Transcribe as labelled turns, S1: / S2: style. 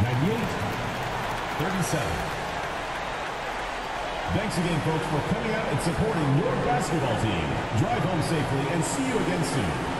S1: 98, 37. Thanks again, folks, for coming out and supporting your basketball team. Drive home safely and see you again soon.